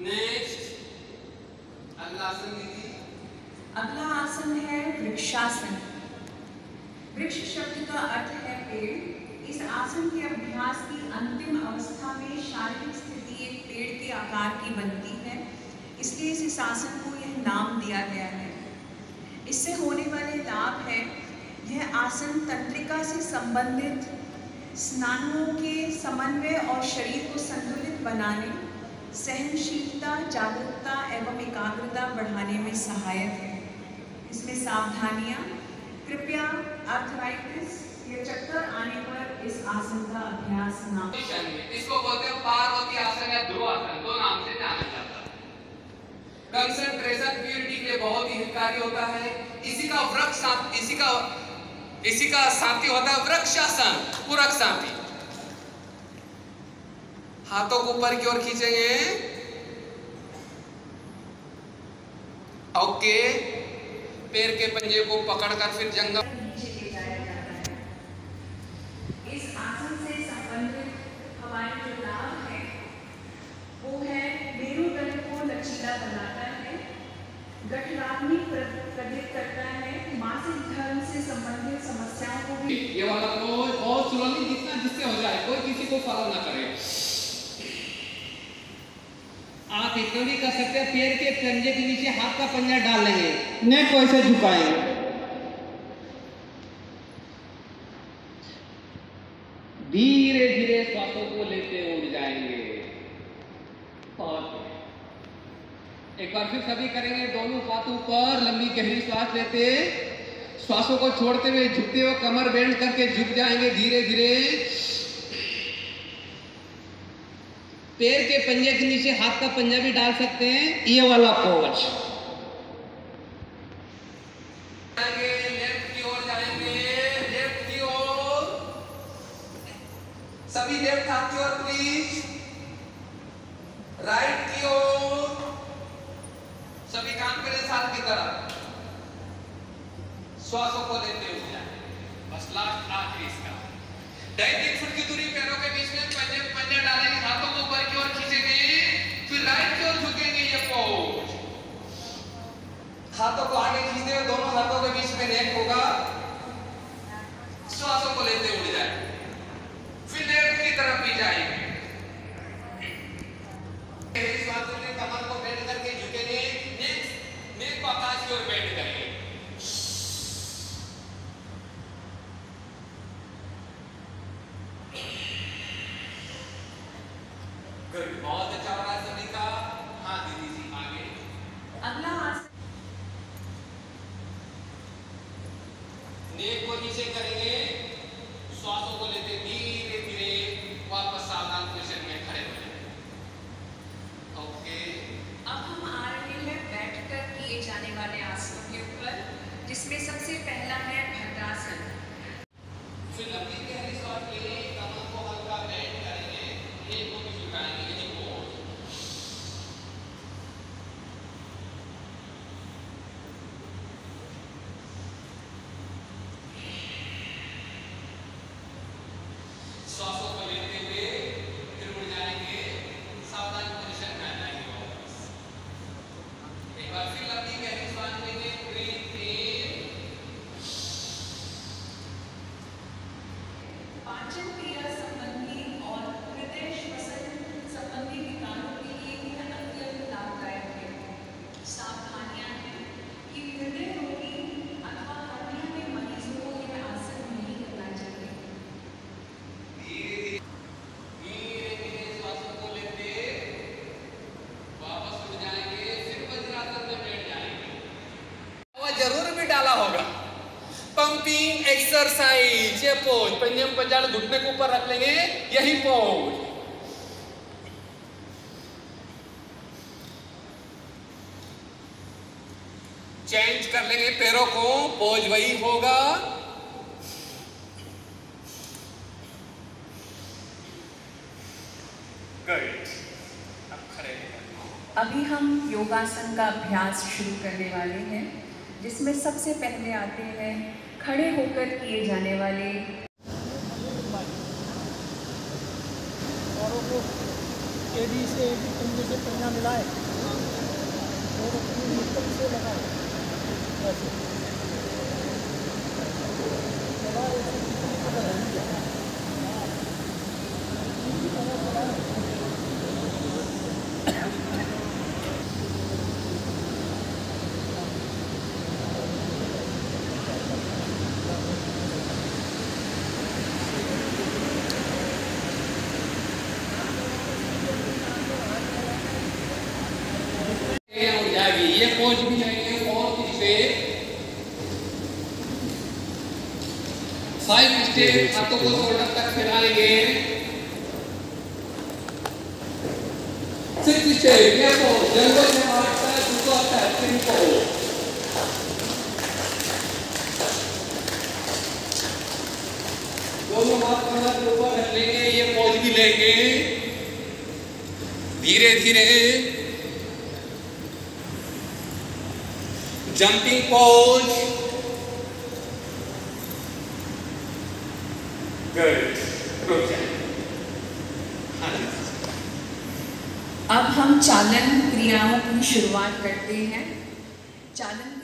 Next, अगला आसन दीदी अगला आसन है वृक्षासन। वृक्ष शब्द का अर्थ है पेड़। इस आसन के अभ्यास की अंतिम अवस्था में शारीरिक स्थिति एक पेड़ के आकार की बनती है। इसलिए इस आसन को यह नाम दिया गया है। इससे होने वाले लाभ है, यह आसन तंत्रिका से संबंधित, स्नानुओं के समन्वय और शरीर को संतुलित बनाने सहनशीलता, जागरूकता एवं एकाग्रता बढ़ाने में सहायक है। इसमें सावधानियाँ, कृपया आर्थराइटिस या चक्कर आने पर इस आसन का अभ्यास ना इसको बोलते हैं पार्वती आसन या ध्रुव आसन, दो नाम से जाना जाता है। कंसंट्रेशन प्योरिटी के लिए बहुत ही हितकारी होता है। इसी का वृक्ष, इसी का इसी का शांति होता है वृक्षासन, पूरक शांति हाथों को ऊपर की ओर खींचेंगे। ओके। पैर के पंजे को पकड़कर फिर जंगल नीचे ले जाया जाता है। इस आसन से संबंधित हमारे जो लाभ है वो है मेरुदंड को लचीला बनाता है गठराग्नि प्रदित करता है मासिक धर्म से संबंधित समस्याओं को भी ये वाला पोज बहुत स्लोली जितना जिससे हो जाए कोई किसी को फॉलो ना करे। इतना भी कर सकते हैं पैर के पंजे के नीचे हाथ का पंजा डाल लेंगे। नेक को ऐसे झुकाएँगे धीरे धीरे श्वासों को लेते उड़ जाएँगे। और एक बार फिर सभी करेंगे दोनों हाथों पर लंबी गहरी श्वास लेते। श्वासों को छोड़ते हुए झुकते हुए कमर बेंड करके झुक जाएँगे धीरे धीरे पैर के पंजे के नीचे हाथ का पंजा भी डाल सकते हैं। ये वाला पोज सभी लेफ़्ट हाथ की ओर प्लीज़ राइट की ओर। सभी काम की श्वासों को लेते हुए जाए बस लास्ट आखिरी इसका ढाई तीन फुट की दूरी पैरों के बीच में पंजे पंजे डालेंगे हाथों को ऊपर की ओर खींचेंगे फिर राइट की ओर झुकेंगे ये पोज हाथों को आगे खींचते हुए दोनों हाथों के बीच में नेक होगा, श्वासों को लेते उड़ जाए फिर की तरफ़ भी जाएँगे। कमर को करके झुकेंगे नेक आकाश की ओर बेंड करेंगे. बहुत अच्छा हो रहा है सभी का हाँ दीदी जी आगे अगला आसन नेक को नीचे करेंगे श्वासों को लेते धीरे धीरे वापस सावधान पोजीशन में खड़े हो जाएँ ओके अब हम आ रहे हैं बैठकर किए जाने वाले आसनों के ऊपर जिसमें सबसे पहला है भद्रासन फिर लंबी गहरी श्वास लेंगे कमर को हल्का बेंड करेंगे एक को भी झुकाएँगे यही पोज श्वासों को लेते हुए फिर उड़ जाएँगे सावधान पोजीशन में आ जाएँगे वापस एक बार फिर लंबी गहरी श्वास लेंगे ब्रीथ इन पाचन क्रिया संबंधी और हृदय श्वसन संबंधी विकारों के लिए यह अत्यंत लाभदायक है सावधानियाँ हैं कि हृदय रोगी अथवा हड्डियों के मरीजों को यह आसन नहीं करना चाहिए धीरे धीरे धीरे श्वासों को लेते वापस उठ जाएँगे फिर वज्रासन में बैठ जाएँगे वो ज़रूर भी डाला होगा पंपिंग एक्सरसाइज ये पोज पंजम पंजाल घुटने के ऊपर रख लेंगे यही पोज चेंज कर लेंगे पैरों को पोज वही होगा अभी हम योगासन का अभ्यास शुरू करने वाले हैं, जिसमें सबसे पहले आते हैं खड़े होकर किए जाने वाले औरों से से मिलाए और अपनी लगाए ऐसे चला ऐसे किसी को पता नहीं है इसी तरह चलाए ये उड़ जाएगी पोज भी लेंगे और इससे फाइव स्टेप हाथों को शोल्डर तक फैलाएँगे सिक्स स्टेप ये पोज जंगल से मारता है दूसरा स्टेप सिंपल दोनों हाथ के ऊपर रख लेंगे ये पोज भी लेंगे। धीरे धीरे jumping pose. Good. रुक जाए हाँ जी। अब हम चालन क्रियाओं की शुरुआत करते हैं चालन